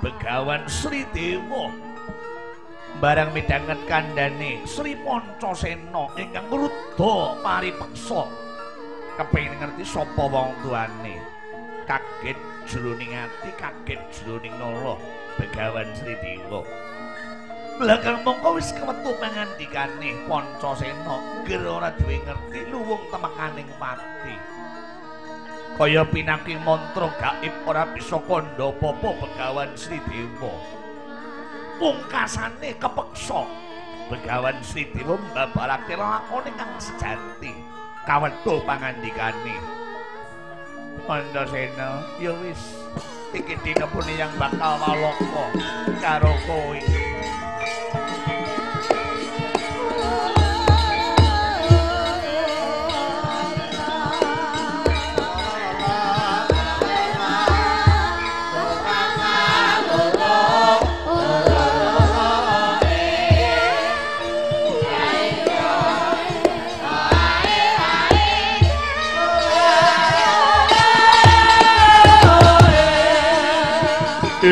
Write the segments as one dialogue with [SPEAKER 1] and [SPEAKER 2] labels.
[SPEAKER 1] Begawan Sri Dewa. Barang midhanget kandhane Sri Pancasena ingkang rudha paripeksa. Kepengin ngerti sapa wong tuane? Kaget jroning ati kaget jroning nala Begawan Sri Dewa. Belakang mongko wis kemetu Pancasena. Ger ora duwe ngerti luwung temekaning pati kaya pinangking mantra gaib ora bisa kandha apa-apa Begawan Sri Dewa. Pungkasane kepeksa Begawan Sri Dewa mbabarake lakone kang sejati kawedha pangandikane. Pandasena ya wis iki dina yang bakal walaka karo kowe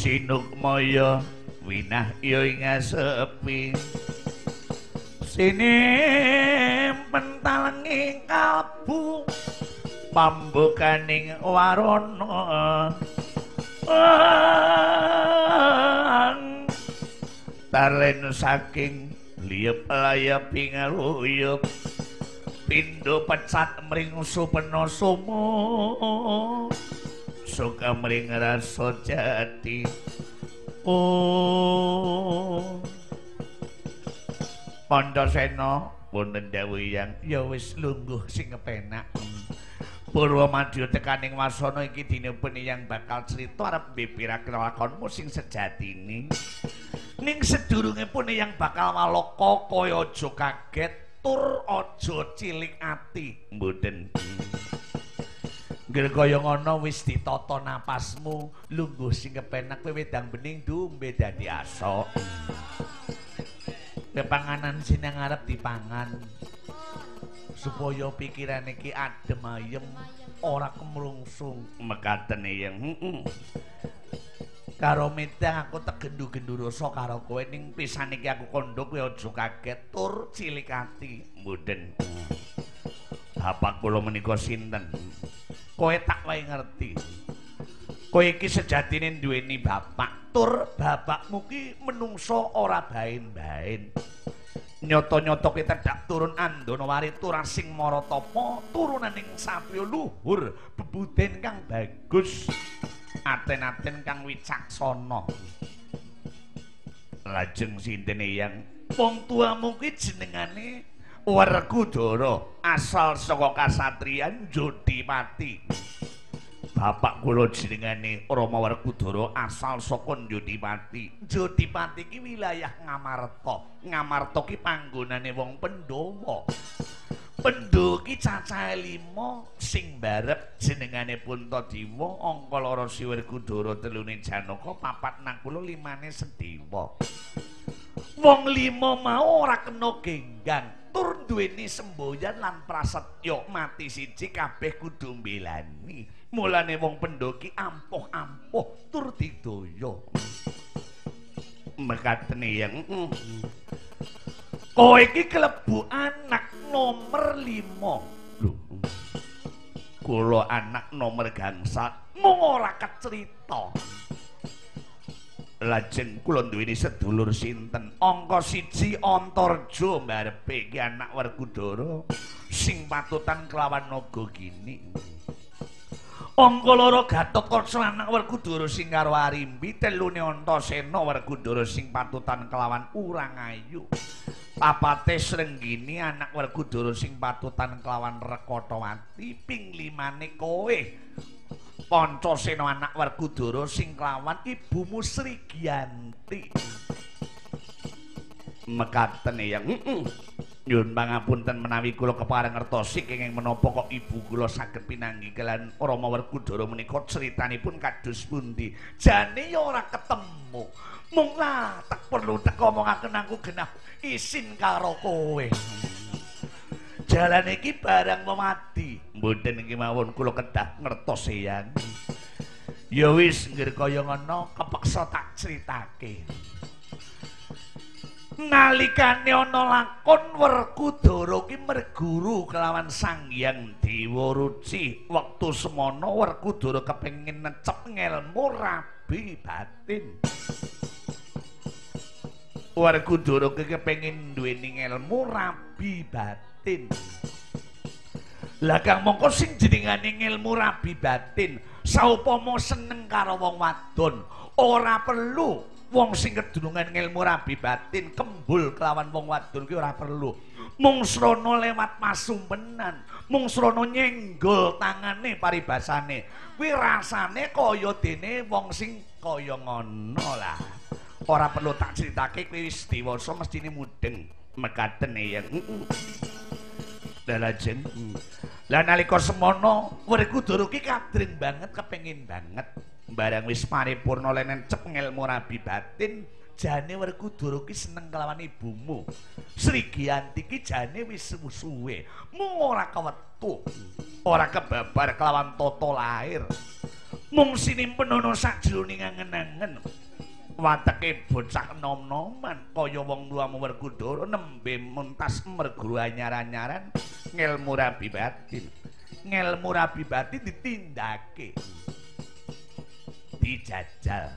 [SPEAKER 1] Sinukmaya winah ya ing sepi Sini pentalengi kalbu pambukaning warana Talen saking liyep layap pingaluyup Pindo pecat mring supena sumo Suka mring rasa jati Oh Pandasena wonten dawuh ya wis lungguh sing kepenak. Purwa madya tekaning wasana iki dina peni yang bakal crita arep mbibirake lakonmu sing sejatine. Ning sedurunge puni yang bakal walaka kaya aja kaget tur aja cilik ati. Mboten Kaya ngono wis ditata napasmu. Lungguh sing kepenak kowe wedang bening dumbe dadi asok. Kepanganan sinang arep dipangan. Supaya pikiran iki adem ayem ora kemrungsung. Mekaten yang. Heeh karo mitang aku tegendu-gendu rasa karo kowe ning pisan iki aku kandha kowe aja kaget. Tur cilik ati. Mboten. Bapak kula menika sinten kowe tak wae ngerti. Kowe iki sejatine duweni bapak. Tur bapakmu ki menungso ora bain-bain nyoto-nyoto kita dak turun andono wari turasing marotapa turunaning sapya luhur bebuden kang bagus aten-aten kang wicaksana. Lajeng sintene yang wong tuamu ki jenengane Werkudara asal saka kasatriyan Jodimati Bapak kula jenengane Rama Werkudara asal saka Jodimati. Jodimati ki wilayah Ngamarta. Ngamarta ki panggonane wong Pandhawa. Pendho ki cacahe 5 sing barep jenengane Puntadewa, angka loro si telune Janaka, papat Nakula, limane Sedewa. Wong lima mau ora kena genggang. Tur duweni semboyan lan prasetya mati siji kabeh kudu mbelani. mulane wong pendoki ampuh-ampuh tur didaya mekatene yang kowe iki klebu anak nomor 5 lho kula anak nomor gangsal mung ora kecerita lajeng kula duweni sedulur sinten angka siji antarja mbarepe iki anak werkudara sing patutan kelawan naga gini Angka loro Gatotkaca anak Werkudara sing karo Arimbi, telune Antasena Werkudara sing patutan kelawan Urangayu. Papate Srenggini anak Werkudara sing patutan kelawan Rekotawati, ping limane kowe. Pancasena anak Werkudara sing kelawan ibumu Sri Giyanti. mekaten yang nyuwun pangapunten menawi kula kepareng ngertosi kenging menapa kok ibu kula saged pinanggi kelan Rama Werkudara menika critanipun kados pundi? Jane ya ora ketemu. Mung tak perlu tak omongaken aku genah isin karo kowe. Jalan iki barang memati mboten iki mawon kula kedah ngertos yang. Ya wis ngger kaya ngono kepeksa tak critake. Nalikane ana lakon Werkudara ki merguru kelawan Sang Hyang Dewa Ruci. Wektu semono Werkudara kepengin necep ngelmu rabi batin. Werkudara kepengin duweni ngelmu rabi batin Lah kang mongko sing jenengane ngelmu rabi batin saupama seneng karo wong wadon. Ora perlu wong sing kedunungan ngilmu rabi batin kembul kelawan wong wadon ki ora perlu. Mung srana lewat masumpenan mung srana nyenggol tangane paribasane. Kuwi rasane kaya dene wong sing kaya ngono lah. Ora perlu tak critake kuwi wis dewasa mestine mudeng mekaten ya. Dalajeng lah nalika semono weriku duru ki kadring banget kepengin banget. Barang wis paripurna lenen cep ngelmu rabi batin jane werkudara ki seneng kelawan ibumu. Sri Giyanti ki jane wis suwe mung ora kewetu ora kebabar kelawan toto lahir. Mung sinimpen ana sajroning angen-angen wateke bocah nom-noman kaya wong tuamu werkudara nembe mentas merguru anyar-anyaran ngelmu rabi batin. Ngelmu rabi batin ditindake. Dijajal.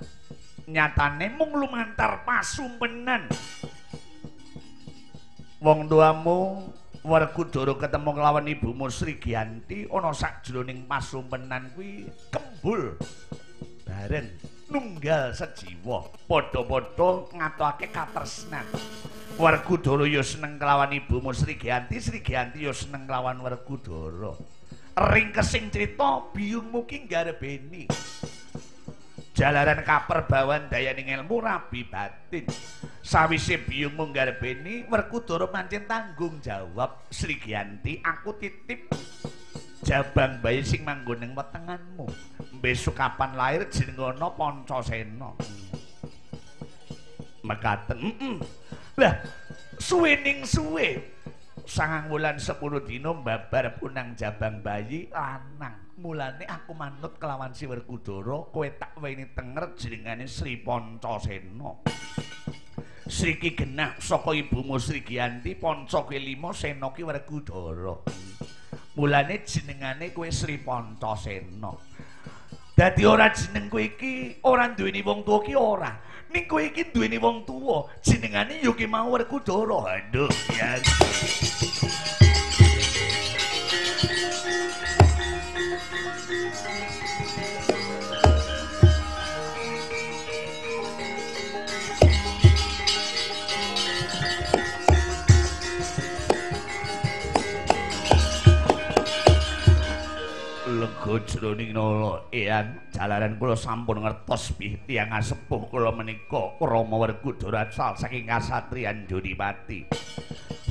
[SPEAKER 1] Nyatane mung lumantar pasumpenan. Wong tuamu Werkudara ketemu kelawan ibumu Sri Giyanti ana sakjroning pasumpenan kuwi kembul bareng nunggal sejiwa. Padha-padha ngatokake katresnan. Werkudara ya seneng kelawan ibumu Sri Giyanti Sri Giyanti ya seneng kelawan Werkudara ring kesing crita biyungmu ki garebeni jalaran kaperbawan dayaning ilmu rabi batin. Sawise biyung munggarbeni werkudara pancen tanggung jawab. Sri Giyanti aku titip jabang bayi sing manggon ning wetenganmu besok kapan lahir jeneng ana Pancasena. Mekaten mm lah suwe ning suwe sangang wulan 10 dina babar punang jabang bayi lanang. Mulane aku manut kelawan si Werkudara kowe tak weni tenger jenengane Sri Pancasena. Sri ki genah saka ibumu Sri Giyanti Panca kelima Sena ki Werkudara mulane jenengane kowe Sri Pancasena dadi ora jeneng kowe iki ora duweni wong tuwa ki ora. Ning kowe iki duweni wong tuwa jenengane yo ki mau Werkudara aduh ya jroning nala. Eyang jalaran kula sampun ngertos bih tiyang sepuh kula menika Rama Werkudara asal saking kasatriyan Jodipati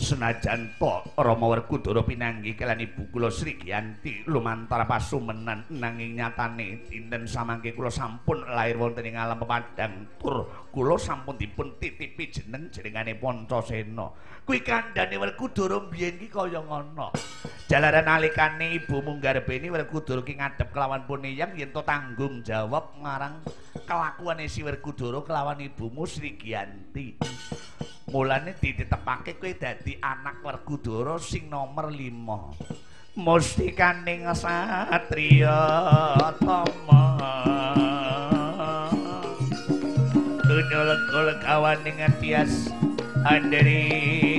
[SPEAKER 1] senajan to Rama Werkudara pinanggi kelan ibu kula Sri Giyanti lumantar pasumenan nanging nyatane dinten samangke kula sampun lair wonten ing alam pepadang tur. Kula sampun dipun titipi jeneng jenengane Pancasena kuwi kandhane Werkudara biyen ki kaya ngono. Jalaran nalikane ibu munggarbeni Werkudara ki ngadep kelawan puniyang yen to tanggung jawab marang kelakuane si Werkudara kelawan ibumu Sri Giyanti mulane ditepake kowe dadi anak Werkudara sing nomor 5 mustikaning satriya tama. Dunyul kul kawaning tias andri